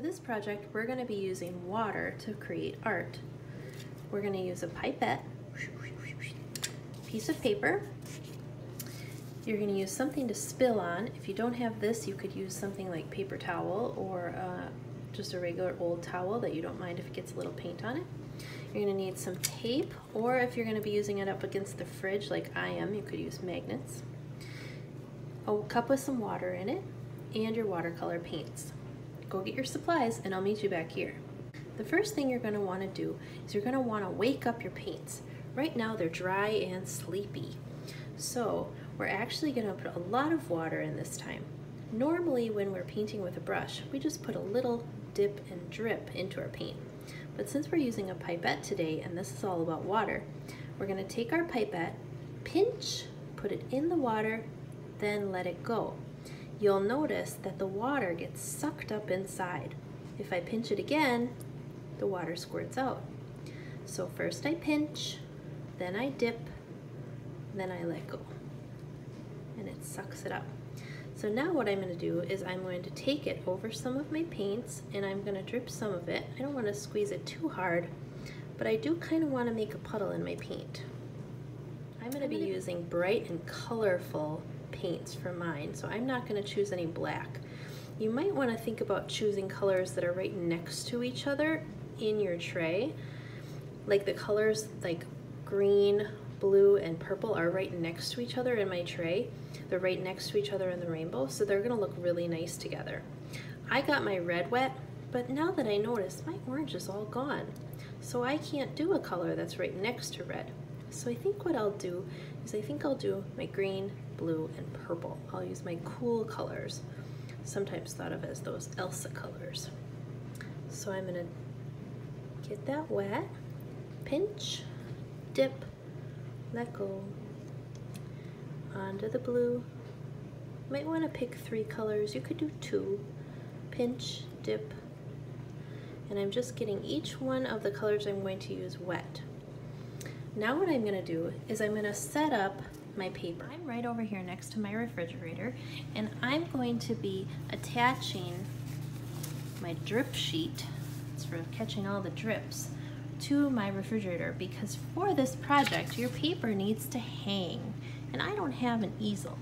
For this project, we're going to be using water to create art. We're going to use a pipette, piece of paper. You're going to use something to spill on. If you don't have this, you could use something like paper towel or uh, just a regular old towel that you don't mind if it gets a little paint on it. You're going to need some tape, or if you're going to be using it up against the fridge like I am, you could use magnets. A cup with some water in it, and your watercolor paints go get your supplies and I'll meet you back here. The first thing you're gonna wanna do is you're gonna wanna wake up your paints. Right now they're dry and sleepy. So we're actually gonna put a lot of water in this time. Normally when we're painting with a brush, we just put a little dip and drip into our paint. But since we're using a pipette today and this is all about water, we're gonna take our pipette, pinch, put it in the water, then let it go you'll notice that the water gets sucked up inside. If I pinch it again, the water squirts out. So first I pinch, then I dip, then I let go. And it sucks it up. So now what I'm gonna do is I'm going to take it over some of my paints and I'm gonna drip some of it. I don't wanna squeeze it too hard, but I do kind of wanna make a puddle in my paint. I'm gonna be using bright and colorful paints for mine, so I'm not gonna choose any black. You might wanna think about choosing colors that are right next to each other in your tray. Like the colors like green, blue, and purple are right next to each other in my tray. They're right next to each other in the rainbow, so they're gonna look really nice together. I got my red wet, but now that I notice, my orange is all gone. So I can't do a color that's right next to red. So I think what I'll do is I think I'll do my green, blue, and purple. I'll use my cool colors, sometimes thought of as those Elsa colors. So I'm gonna get that wet, pinch, dip, let go, onto the blue. Might wanna pick three colors, you could do two, pinch, dip, and I'm just getting each one of the colors I'm going to use wet. Now what I'm gonna do is I'm gonna set up my paper. I'm right over here next to my refrigerator and I'm going to be attaching my drip sheet, it's for catching all the drips, to my refrigerator because for this project your paper needs to hang and I don't have an easel.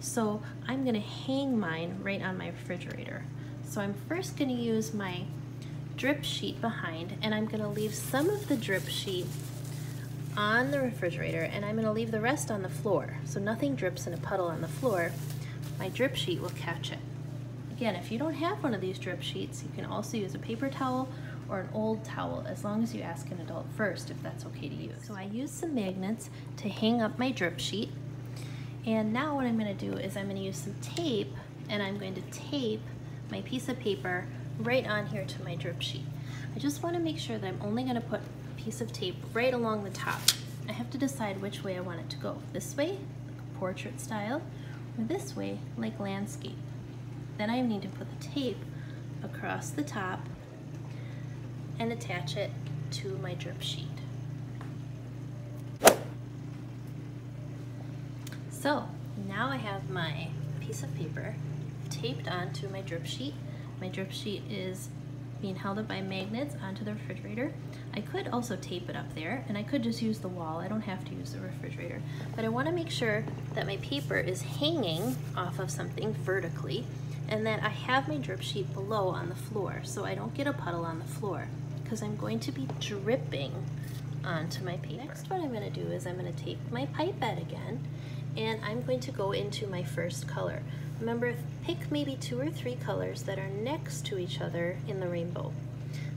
So I'm gonna hang mine right on my refrigerator. So I'm first gonna use my drip sheet behind and I'm gonna leave some of the drip sheet on the refrigerator and I'm gonna leave the rest on the floor. So nothing drips in a puddle on the floor. My drip sheet will catch it. Again, if you don't have one of these drip sheets, you can also use a paper towel or an old towel as long as you ask an adult first if that's okay to use. So I used some magnets to hang up my drip sheet. And now what I'm gonna do is I'm gonna use some tape and I'm going to tape my piece of paper right on here to my drip sheet. I just wanna make sure that I'm only gonna put piece of tape right along the top. I have to decide which way I want it to go. This way, like portrait style, or this way, like landscape. Then I need to put the tape across the top and attach it to my drip sheet. So now I have my piece of paper taped onto my drip sheet. My drip sheet is being held up by magnets onto the refrigerator. I could also tape it up there and I could just use the wall. I don't have to use the refrigerator. But I wanna make sure that my paper is hanging off of something vertically and that I have my drip sheet below on the floor so I don't get a puddle on the floor because I'm going to be dripping onto my paper. Next what I'm gonna do is I'm gonna take my pipette again and I'm going to go into my first color. Remember, pick maybe two or three colors that are next to each other in the rainbow.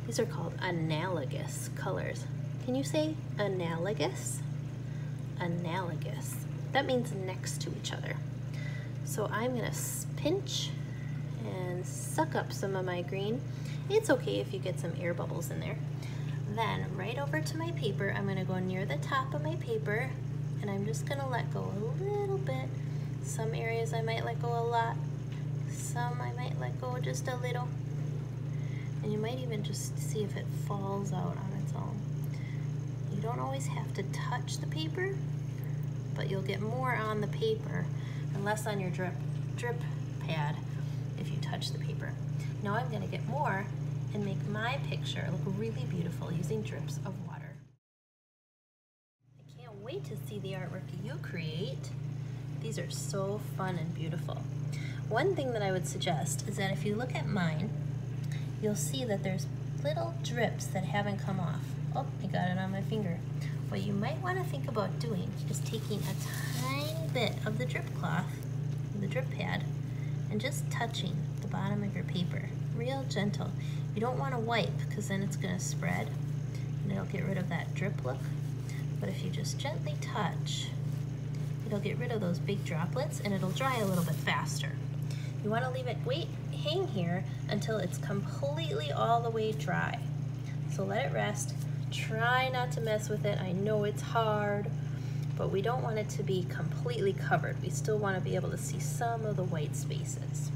These are called analogous colors. Can you say analogous? Analogous. That means next to each other. So I'm gonna pinch and suck up some of my green. It's okay if you get some air bubbles in there. Then right over to my paper, I'm gonna go near the top of my paper and I'm just gonna let go a little bit some areas I might let go a lot. Some I might let go just a little. And you might even just see if it falls out on its own. You don't always have to touch the paper, but you'll get more on the paper and less on your drip, drip pad if you touch the paper. Now I'm gonna get more and make my picture look really beautiful using drips of water. Wait to see the artwork you create. These are so fun and beautiful. One thing that I would suggest is that if you look at mine, you'll see that there's little drips that haven't come off. Oh, I got it on my finger. What you might want to think about doing is taking a tiny bit of the drip cloth, the drip pad, and just touching the bottom of your paper. Real gentle. You don't want to wipe because then it's going to spread and it'll get rid of that drip look. But if you just gently touch, it'll get rid of those big droplets and it'll dry a little bit faster. You want to leave it wait hang here until it's completely all the way dry. So let it rest. Try not to mess with it. I know it's hard, but we don't want it to be completely covered. We still want to be able to see some of the white spaces.